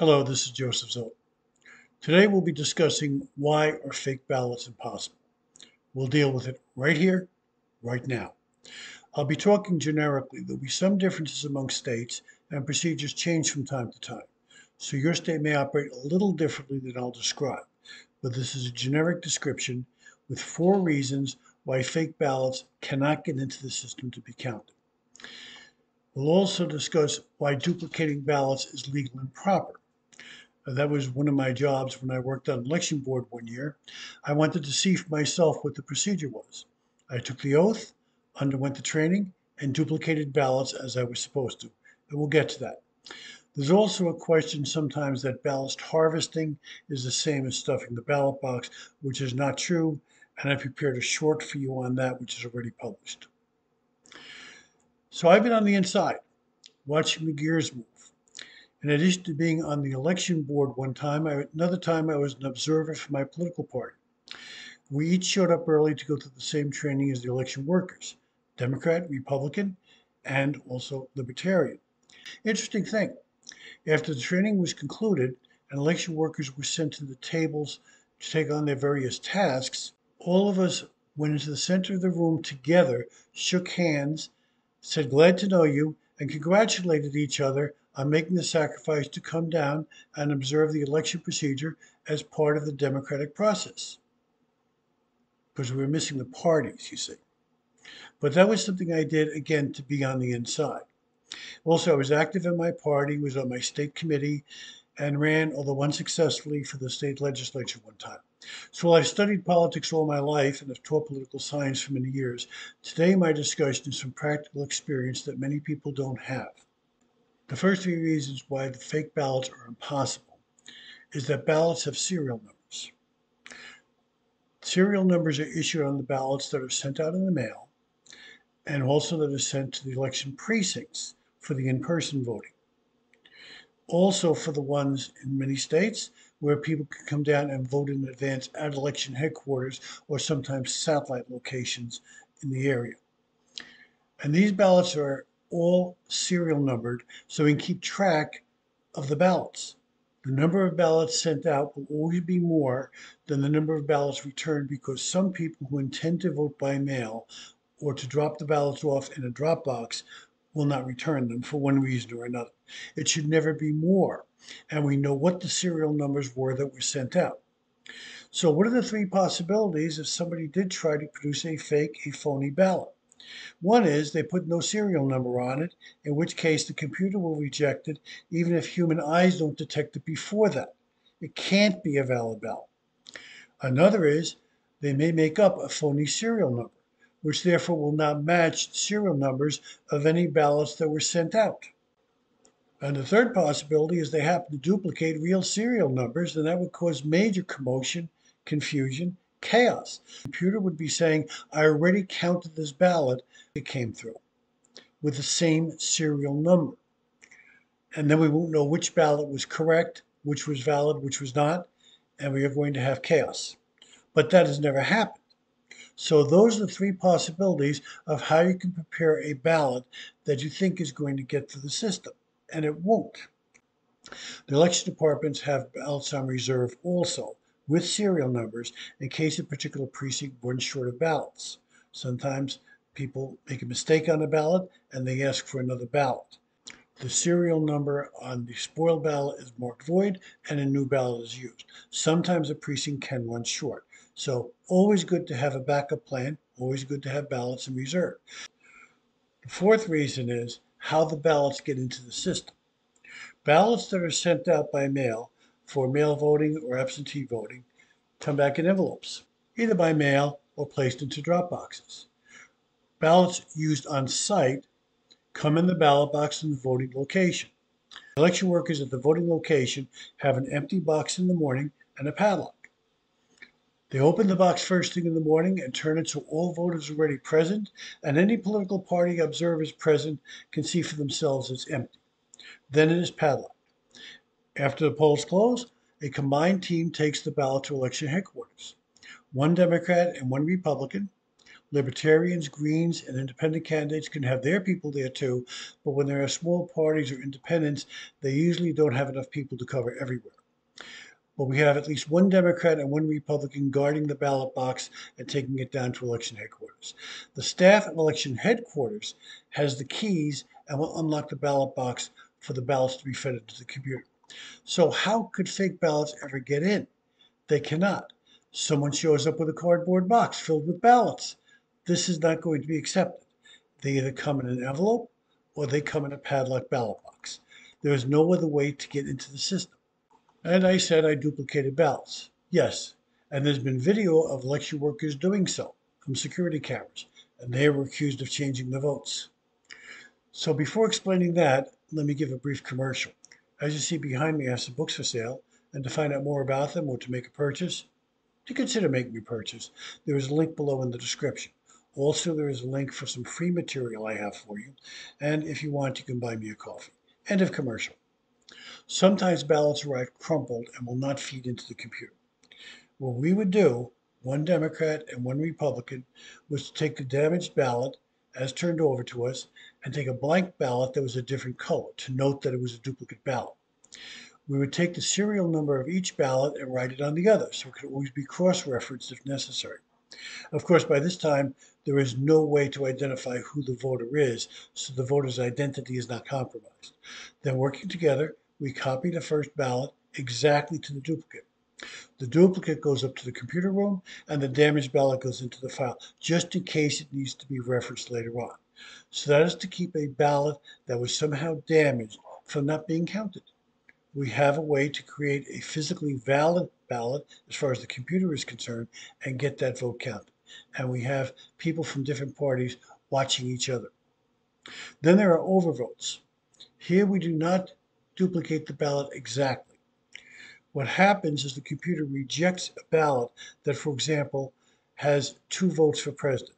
Hello, this is Joseph Zodl. Today we'll be discussing why are fake ballots impossible. We'll deal with it right here, right now. I'll be talking generically. There'll be some differences among states and procedures change from time to time. So your state may operate a little differently than I'll describe. But this is a generic description with four reasons why fake ballots cannot get into the system to be counted. We'll also discuss why duplicating ballots is legal and proper. Uh, that was one of my jobs when I worked on election board one year. I wanted to see for myself what the procedure was. I took the oath, underwent the training, and duplicated ballots as I was supposed to. And we'll get to that. There's also a question sometimes that ballot harvesting is the same as stuffing the ballot box, which is not true. And I prepared a short for you on that, which is already published. So I've been on the inside, watching the gears move. In addition to being on the election board one time, I, another time I was an observer for my political party. We each showed up early to go through the same training as the election workers Democrat, Republican, and also Libertarian. Interesting thing after the training was concluded and election workers were sent to the tables to take on their various tasks, all of us went into the center of the room together, shook hands, said glad to know you, and congratulated each other on making the sacrifice to come down and observe the election procedure as part of the democratic process. Because we were missing the parties, you see. But that was something I did, again, to be on the inside. Also, I was active in my party, was on my state committee, and ran, although unsuccessfully, for the state legislature one time. So while I've studied politics all my life and have taught political science for many years, today my discussion is from practical experience that many people don't have. The first three reasons why the fake ballots are impossible is that ballots have serial numbers. Serial numbers are issued on the ballots that are sent out in the mail and also that are sent to the election precincts for the in person voting. Also, for the ones in many states where people can come down and vote in advance at election headquarters or sometimes satellite locations in the area. And these ballots are all serial numbered so we can keep track of the ballots. The number of ballots sent out will always be more than the number of ballots returned because some people who intend to vote by mail or to drop the ballots off in a drop box will not return them for one reason or another. It should never be more and we know what the serial numbers were that were sent out. So, what are the three possibilities if somebody did try to produce a fake, a phony ballot? One is they put no serial number on it, in which case the computer will reject it even if human eyes don't detect it before that. It can't be a valid ballot. Another is they may make up a phony serial number, which therefore will not match serial numbers of any ballots that were sent out. And the third possibility is they happen to duplicate real serial numbers, and that would cause major commotion, confusion, chaos. The computer would be saying, I already counted this ballot, it came through with the same serial number. And then we won't know which ballot was correct, which was valid, which was not, and we are going to have chaos. But that has never happened. So, those are the three possibilities of how you can prepare a ballot that you think is going to get through the system and it won't. The election departments have ballots on reserve also with serial numbers in case a particular precinct runs short of ballots. Sometimes people make a mistake on a ballot and they ask for another ballot. The serial number on the spoiled ballot is marked void and a new ballot is used. Sometimes a precinct can run short. So, always good to have a backup plan, always good to have ballots in reserve. The fourth reason is how the ballots get into the system. Ballots that are sent out by mail for mail voting or absentee voting come back in envelopes, either by mail or placed into drop boxes. Ballots used on site come in the ballot box in the voting location. Election workers at the voting location have an empty box in the morning and a padlock. They open the box first thing in the morning and turn it so all voters already present, and any political party observers present can see for themselves it's empty. Then it is padlocked. After the polls close, a combined team takes the ballot to election headquarters. One Democrat and one Republican, Libertarians, Greens, and independent candidates can have their people there too, but when there are small parties or independents, they usually don't have enough people to cover everywhere. But we have at least one Democrat and one Republican guarding the ballot box and taking it down to election headquarters. The staff at election headquarters has the keys and will unlock the ballot box for the ballots to be fed into the computer. So, how could fake ballots ever get in? They cannot. Someone shows up with a cardboard box filled with ballots this is not going to be accepted. They either come in an envelope or they come in a padlock ballot box. There is no other way to get into the system. And I said I duplicated ballots. Yes, and there's been video of election workers doing so from security cameras, and they were accused of changing the votes. So before explaining that, let me give a brief commercial. As you see behind me, I have some books for sale, and to find out more about them or to make a purchase, to consider making a purchase, there is a link below in the description. Also, there is a link for some free material I have for you. And if you want, you can buy me a coffee. End of commercial. Sometimes ballots arrive crumpled and will not feed into the computer. What we would do, one Democrat and one Republican, was to take the damaged ballot as turned over to us and take a blank ballot that was a different color to note that it was a duplicate ballot. We would take the serial number of each ballot and write it on the other so it could always be cross referenced if necessary. Of course, by this time, there is no way to identify who the voter is, so the voter's identity is not compromised. Then, working together, we copy the first ballot exactly to the duplicate. The duplicate goes up to the computer room, and the damaged ballot goes into the file, just in case it needs to be referenced later on. So that is to keep a ballot that was somehow damaged from not being counted. We have a way to create a physically valid ballot as far as the computer is concerned and get that vote counted and we have people from different parties watching each other. Then there are overvotes. Here we do not duplicate the ballot exactly. What happens is the computer rejects a ballot that, for example, has two votes for president.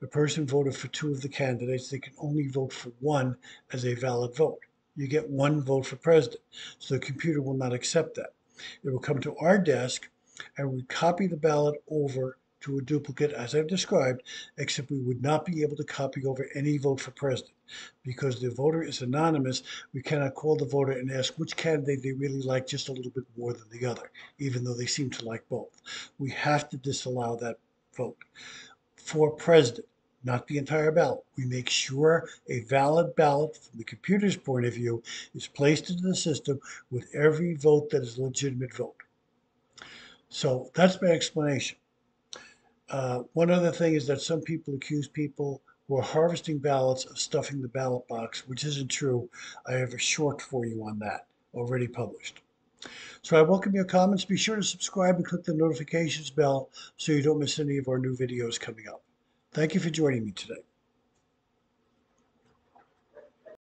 The person voted for two of the candidates, they can only vote for one as a valid vote. You get one vote for president, so the computer will not accept that. It will come to our desk and we copy the ballot over to a duplicate as I've described, except we would not be able to copy over any vote for president. Because the voter is anonymous, we cannot call the voter and ask which candidate they really like just a little bit more than the other, even though they seem to like both. We have to disallow that vote. For president, not the entire ballot. We make sure a valid ballot from the computer's point of view is placed into the system with every vote that is a legitimate vote. So that's my explanation. Uh, one other thing is that some people accuse people who are harvesting ballots of stuffing the ballot box, which isn't true. I have a short for you on that already published. So I welcome your comments. Be sure to subscribe and click the notifications bell so you don't miss any of our new videos coming up. Thank you for joining me today.